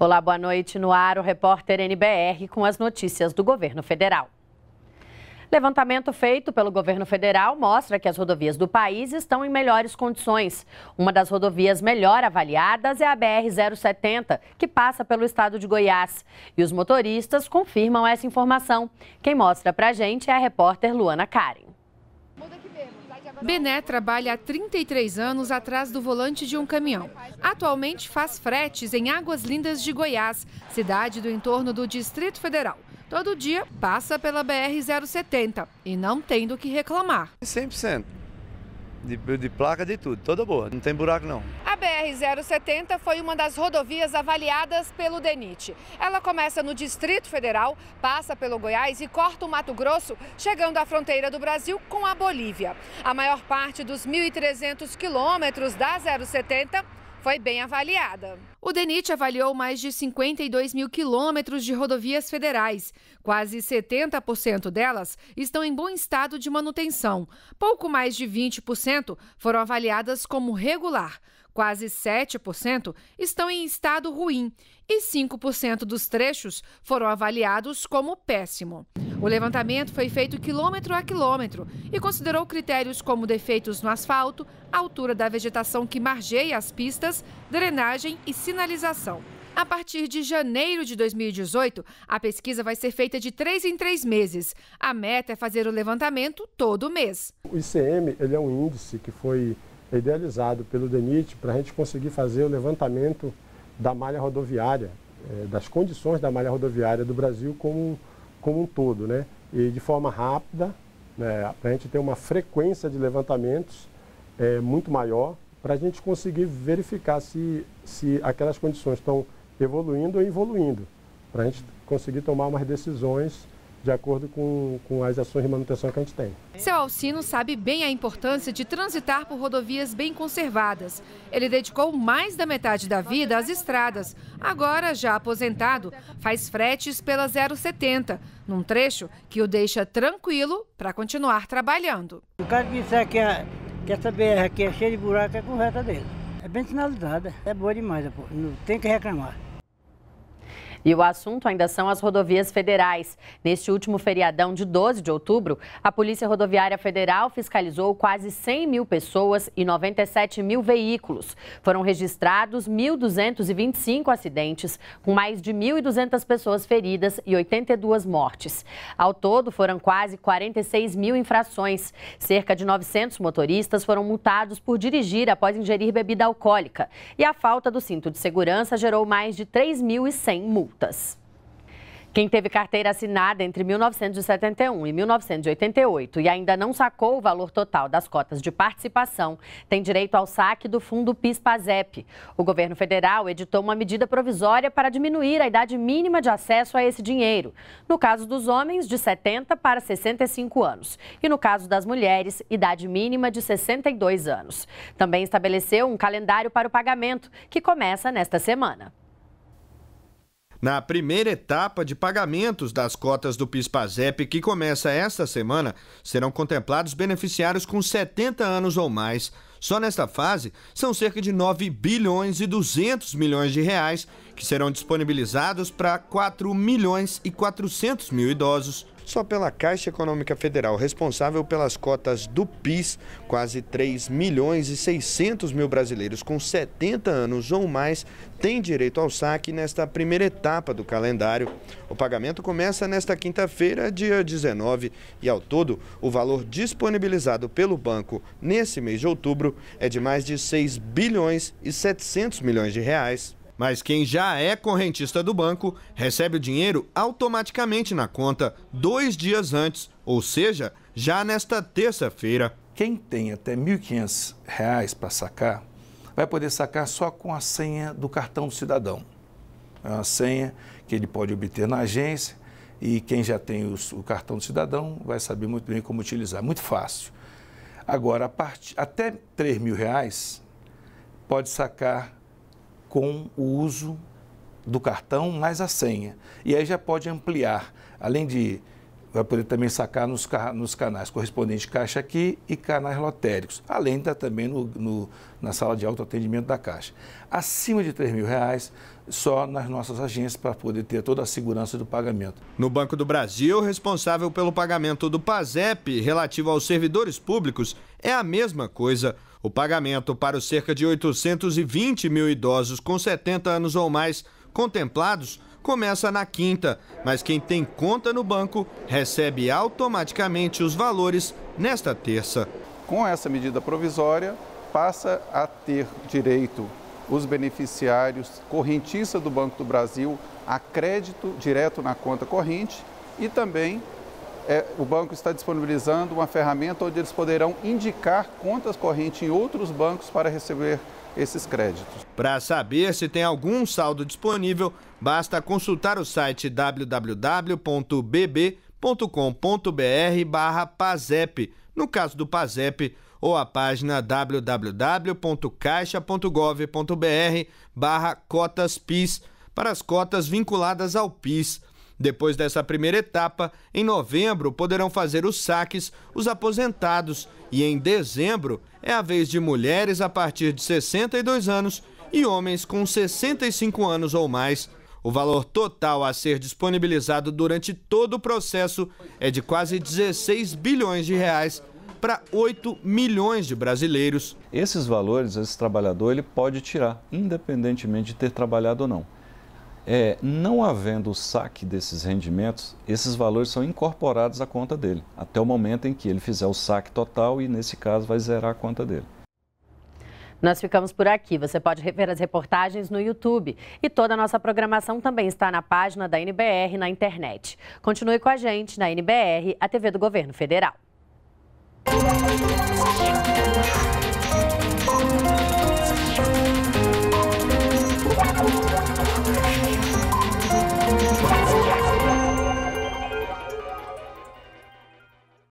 Olá, boa noite. No ar, o repórter NBR com as notícias do governo federal. Levantamento feito pelo governo federal mostra que as rodovias do país estão em melhores condições. Uma das rodovias melhor avaliadas é a BR-070, que passa pelo estado de Goiás. E os motoristas confirmam essa informação. Quem mostra pra gente é a repórter Luana Karen. Bené trabalha há 33 anos atrás do volante de um caminhão. Atualmente faz fretes em Águas Lindas de Goiás, cidade do entorno do Distrito Federal. Todo dia passa pela BR-070 e não tem do que reclamar. 100%. De, de, placa, de tudo, toda boa, não tem buraco não. A BR-070 foi uma das rodovias avaliadas pelo DENIT. Ela começa no Distrito Federal, passa pelo Goiás e corta o Mato Grosso, chegando à fronteira do Brasil com a Bolívia. A maior parte dos 1.300 quilômetros da 070 foi bem avaliada. O DENIT avaliou mais de 52 mil quilômetros de rodovias federais. Quase 70% delas estão em bom estado de manutenção. Pouco mais de 20% foram avaliadas como regular. Quase 7% estão em estado ruim e 5% dos trechos foram avaliados como péssimo. O levantamento foi feito quilômetro a quilômetro e considerou critérios como defeitos no asfalto, altura da vegetação que margeia as pistas, drenagem e sinalização. A partir de janeiro de 2018, a pesquisa vai ser feita de três em três meses. A meta é fazer o levantamento todo mês. O ICM ele é um índice que foi idealizado pelo DENIT para a gente conseguir fazer o levantamento da malha rodoviária, é, das condições da malha rodoviária do Brasil como, como um todo, né? E de forma rápida, né, para a gente ter uma frequência de levantamentos é, muito maior, para a gente conseguir verificar se, se aquelas condições estão evoluindo ou evoluindo, para a gente conseguir tomar umas decisões de acordo com, com as ações de manutenção que a gente tem. Seu Alcino sabe bem a importância de transitar por rodovias bem conservadas. Ele dedicou mais da metade da vida às estradas. Agora, já aposentado, faz fretes pela 070, num trecho que o deixa tranquilo para continuar trabalhando. O cara que disser que, a, que essa BR aqui é cheia de buraco é correta dele. É bem sinalizada, é boa demais, não tem que reclamar. E o assunto ainda são as rodovias federais. Neste último feriadão de 12 de outubro, a Polícia Rodoviária Federal fiscalizou quase 100 mil pessoas e 97 mil veículos. Foram registrados 1.225 acidentes, com mais de 1.200 pessoas feridas e 82 mortes. Ao todo, foram quase 46 mil infrações. Cerca de 900 motoristas foram multados por dirigir após ingerir bebida alcoólica. E a falta do cinto de segurança gerou mais de 3.100 multas Quem teve carteira assinada entre 1971 e 1988 e ainda não sacou o valor total das cotas de participação tem direito ao saque do fundo PIS/PASEP. O governo federal editou uma medida provisória para diminuir a idade mínima de acesso a esse dinheiro. No caso dos homens, de 70 para 65 anos. E no caso das mulheres, idade mínima de 62 anos. Também estabeleceu um calendário para o pagamento, que começa nesta semana. Na primeira etapa de pagamentos das cotas do PIS/PASEP, que começa esta semana, serão contemplados beneficiários com 70 anos ou mais. Só nesta fase, são cerca de 9 bilhões e 200 milhões de reais que serão disponibilizados para 4 milhões e 400 mil idosos só pela Caixa Econômica Federal, responsável pelas cotas do PIS, quase 3 milhões e 600 mil brasileiros com 70 anos ou mais têm direito ao saque nesta primeira etapa do calendário. O pagamento começa nesta quinta-feira, dia 19, e ao todo, o valor disponibilizado pelo banco nesse mês de outubro é de mais de 6 bilhões e 700 milhões de reais. Mas quem já é correntista do banco recebe o dinheiro automaticamente na conta dois dias antes, ou seja, já nesta terça-feira. Quem tem até R$ 1.500 para sacar, vai poder sacar só com a senha do cartão do cidadão. É uma senha que ele pode obter na agência e quem já tem o, o cartão do cidadão vai saber muito bem como utilizar. Muito fácil. Agora, a part... até R$ mil reais pode sacar com o uso do cartão mais a senha. E aí já pode ampliar, além de vai poder também sacar nos, nos canais correspondentes Caixa Aqui e canais lotéricos, além estar também no, no, na sala de autoatendimento da Caixa. Acima de R$ mil reais, só nas nossas agências para poder ter toda a segurança do pagamento. No Banco do Brasil, responsável pelo pagamento do PASEP relativo aos servidores públicos é a mesma coisa. O pagamento para os cerca de 820 mil idosos com 70 anos ou mais contemplados começa na quinta, mas quem tem conta no banco recebe automaticamente os valores nesta terça. Com essa medida provisória, passa a ter direito os beneficiários correntistas do Banco do Brasil a crédito direto na conta corrente e também é, o banco está disponibilizando uma ferramenta onde eles poderão indicar contas correntes em outros bancos para receber esses créditos. Para saber se tem algum saldo disponível, basta consultar o site www.bb.com.br/pasep. No caso do PASEP, ou a página www.caixa.gov.br cotas PIS para as cotas vinculadas ao PIS. Depois dessa primeira etapa, em novembro poderão fazer os saques os aposentados e em dezembro é a vez de mulheres a partir de 62 anos e homens com 65 anos ou mais. O valor total a ser disponibilizado durante todo o processo é de quase 16 bilhões de reais para 8 milhões de brasileiros. Esses valores, esse trabalhador ele pode tirar, independentemente de ter trabalhado ou não. É, não havendo o saque desses rendimentos, esses valores são incorporados à conta dele, até o momento em que ele fizer o saque total e, nesse caso, vai zerar a conta dele. Nós ficamos por aqui. Você pode rever as reportagens no YouTube. E toda a nossa programação também está na página da NBR na internet. Continue com a gente na NBR, a TV do Governo Federal.